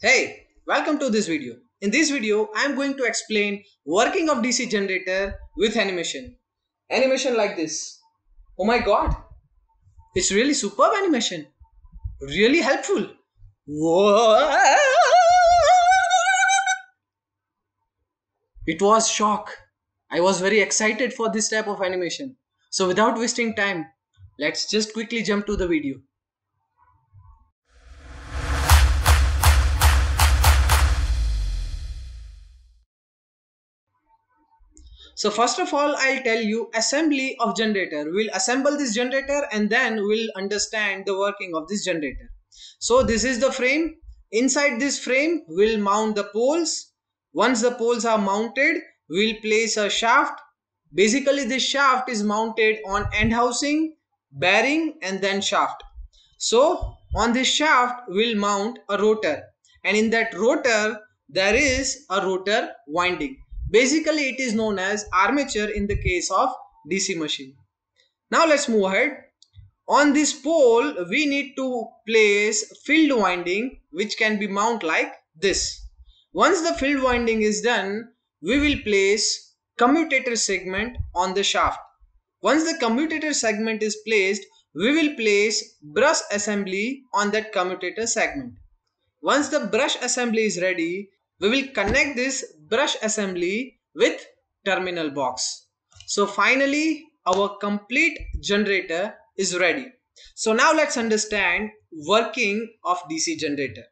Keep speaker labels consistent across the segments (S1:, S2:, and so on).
S1: Hey, welcome to this video. In this video, I am going to explain working of DC generator with animation. Animation like this. Oh my god. It's really superb animation. Really helpful. It was shock. I was very excited for this type of animation. So without wasting time, let's just quickly jump to the video. So first of all, I'll tell you assembly of generator. We'll assemble this generator and then we'll understand the working of this generator. So this is the frame. Inside this frame, we'll mount the poles. Once the poles are mounted, we'll place a shaft. Basically, this shaft is mounted on end housing, bearing and then shaft. So on this shaft, we'll mount a rotor and in that rotor, there is a rotor winding. Basically, it is known as armature in the case of DC machine. Now let's move ahead. On this pole, we need to place field winding which can be mount like this. Once the field winding is done, we will place commutator segment on the shaft. Once the commutator segment is placed, we will place brush assembly on that commutator segment. Once the brush assembly is ready, we will connect this brush assembly with terminal box. So finally our complete generator is ready. So now let's understand working of DC generator.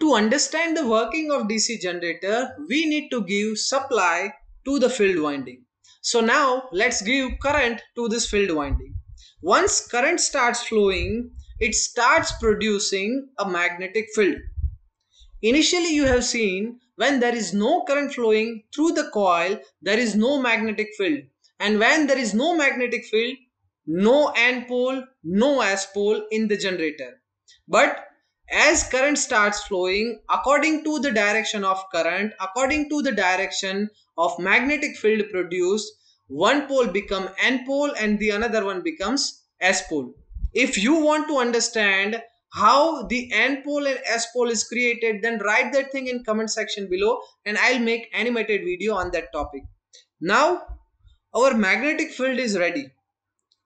S1: To understand the working of DC generator, we need to give supply to the field winding. So now let's give current to this field winding. Once current starts flowing, it starts producing a magnetic field. Initially you have seen when there is no current flowing through the coil, there is no magnetic field. And when there is no magnetic field, no N pole, no S pole in the generator. But as current starts flowing according to the direction of current, according to the direction of magnetic field produced, one pole become N pole and the another one becomes S pole. If you want to understand how the N pole and S pole is created, then write that thing in comment section below and I'll make animated video on that topic. Now our magnetic field is ready.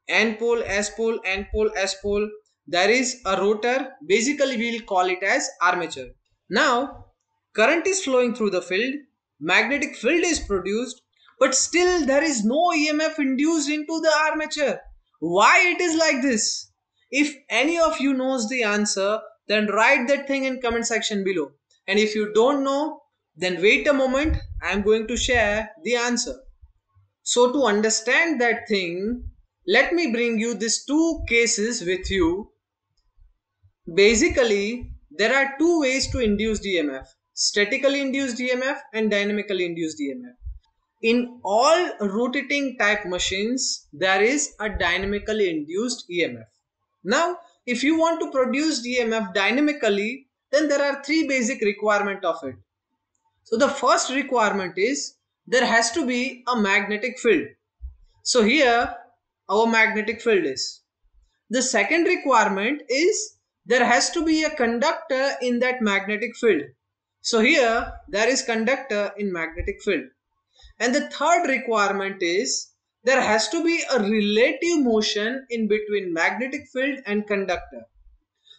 S1: N pole, S pole, N pole, S pole. There is a rotor. Basically, we'll call it as armature. Now, current is flowing through the field. Magnetic field is produced. But still, there is no EMF induced into the armature. Why it is like this? If any of you knows the answer, then write that thing in comment section below. And if you don't know, then wait a moment. I am going to share the answer. So to understand that thing, let me bring you these two cases with you. Basically, there are two ways to induce EMF. Statically induced EMF and dynamically induced EMF. In all rotating type machines, there is a dynamically induced EMF. Now, if you want to produce EMF dynamically, then there are three basic requirement of it. So the first requirement is there has to be a magnetic field. So here our magnetic field is. The second requirement is there has to be a conductor in that magnetic field. So here there is conductor in magnetic field. And the third requirement is there has to be a relative motion in between magnetic field and conductor.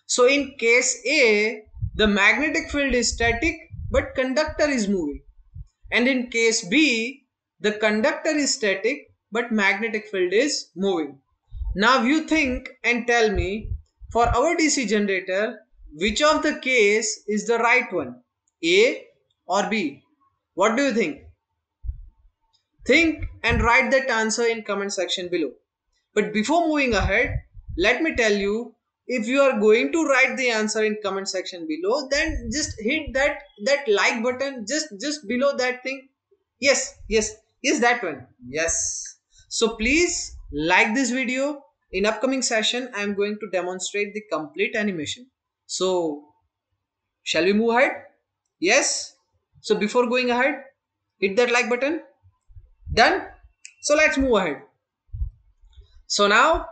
S1: So in case A, the magnetic field is static but conductor is moving. And in case B, the conductor is static but magnetic field is moving. Now you think and tell me for our DC generator, which of the case is the right one? A or B? What do you think? Think and write that answer in comment section below. But before moving ahead, let me tell you if you are going to write the answer in comment section below then just hit that that like button just just below that thing. Yes yes yes that one. Yes. So please like this video. In upcoming session i am going to demonstrate the complete animation. So shall we move ahead? Yes? So before going ahead hit that like button done? So let's move ahead. So now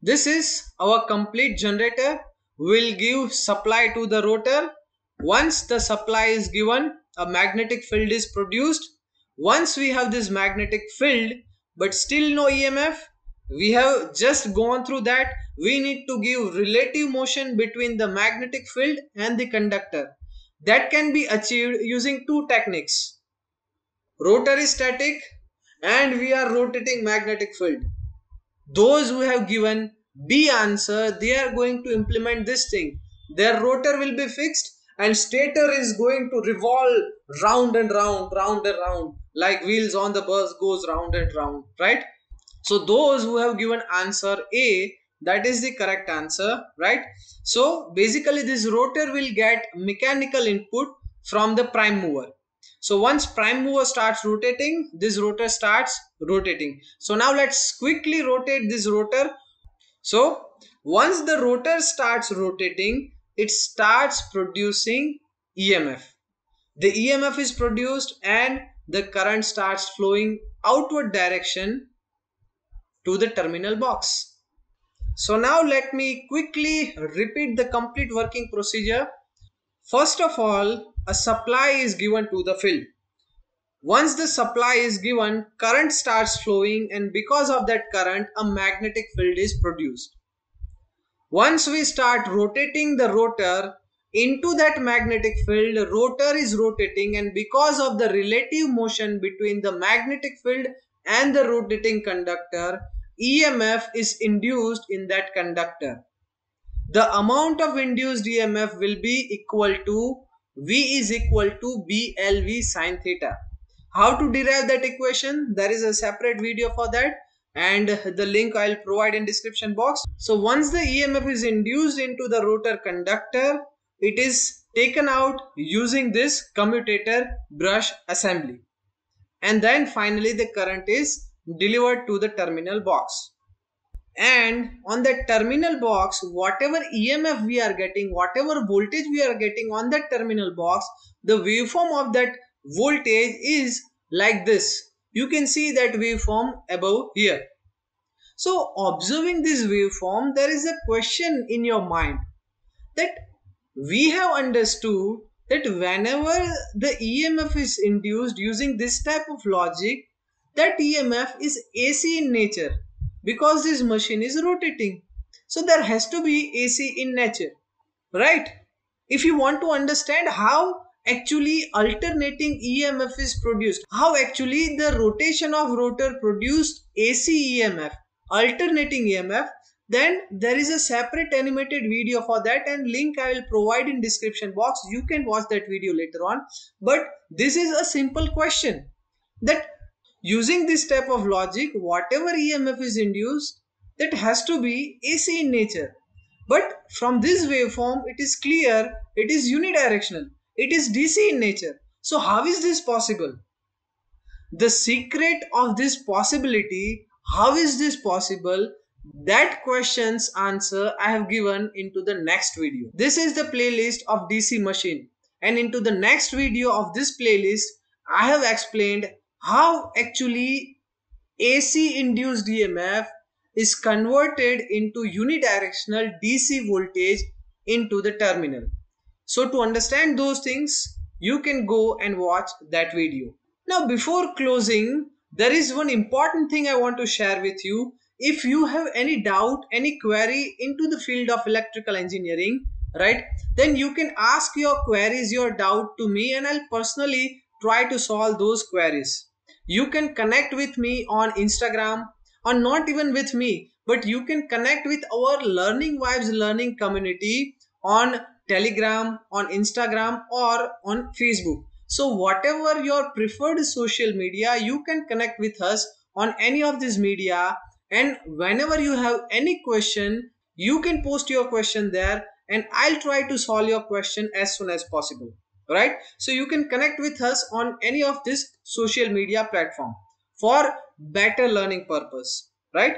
S1: this is our complete generator. Will give supply to the rotor. Once the supply is given a magnetic field is produced. Once we have this magnetic field but still no emf we have just gone through that we need to give relative motion between the magnetic field and the conductor. That can be achieved using two techniques. Rotor is static and we are rotating magnetic field. Those who have given b answer they are going to implement this thing. Their rotor will be fixed and stator is going to revolve round and round round and round. Like wheels on the bus goes round and round right? So those who have given answer a that is the correct answer right? So basically this rotor will get mechanical input from the prime mover so once prime mover starts rotating this rotor starts rotating so now let's quickly rotate this rotor so once the rotor starts rotating it starts producing EMF. The EMF is produced and the current starts flowing outward direction to the terminal box. So now let me quickly repeat the complete working procedure. First of all, a supply is given to the field. Once the supply is given, current starts flowing and because of that current, a magnetic field is produced. Once we start rotating the rotor into that magnetic field, rotor is rotating and because of the relative motion between the magnetic field and the rotating conductor, EMF is induced in that conductor. The amount of induced EMF will be equal to V is equal to BLV sine theta. How to derive that equation? There is a separate video for that and the link I'll provide in description box. So once the EMF is induced into the rotor conductor, it is taken out using this commutator brush assembly. And then finally the current is delivered to the terminal box. And on that terminal box, whatever EMF we are getting, whatever voltage we are getting on that terminal box, the waveform of that voltage is like this you can see that waveform above here. So observing this waveform, there is a question in your mind that we have understood that whenever the EMF is induced using this type of logic, that EMF is AC in nature because this machine is rotating. So there has to be AC in nature, right? If you want to understand how actually alternating EMF is produced. How actually the rotation of rotor produced AC EMF, alternating EMF. Then there is a separate animated video for that and link I will provide in description box. You can watch that video later on. But this is a simple question that using this type of logic, whatever EMF is induced, that has to be AC in nature. But from this waveform, it is clear it is unidirectional it is DC in nature. So how is this possible? The secret of this possibility, how is this possible? That question's answer I have given into the next video. This is the playlist of DC machine and into the next video of this playlist I have explained how actually AC induced EMF is converted into unidirectional DC voltage into the terminal. So to understand those things, you can go and watch that video. Now before closing, there is one important thing I want to share with you. If you have any doubt, any query into the field of electrical engineering, right, then you can ask your queries, your doubt to me and I'll personally try to solve those queries. You can connect with me on Instagram or not even with me, but you can connect with our Learning Vibes Learning community on telegram on instagram or on facebook. So whatever your preferred social media you can connect with us on any of these media. And whenever you have any question you can post your question there and i'll try to solve your question as soon as possible right? So you can connect with us on any of this social media platform for better learning purpose right?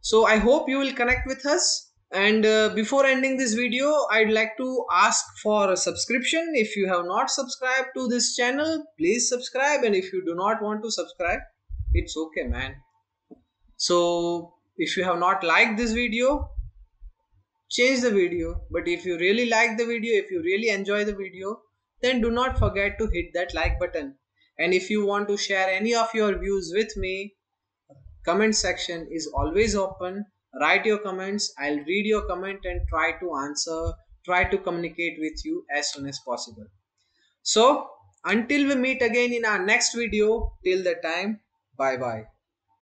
S1: So i hope you will connect with us. And uh, before ending this video i'd like to ask for a subscription. If you have not subscribed to this channel please subscribe. And if you do not want to subscribe it's okay man. So if you have not liked this video change the video. But if you really like the video if you really enjoy the video then do not forget to hit that like button. And if you want to share any of your views with me comment section is always open. Write your comments. I'll read your comment and try to answer try to communicate with you as soon as possible. So until we meet again in our next video till the time bye bye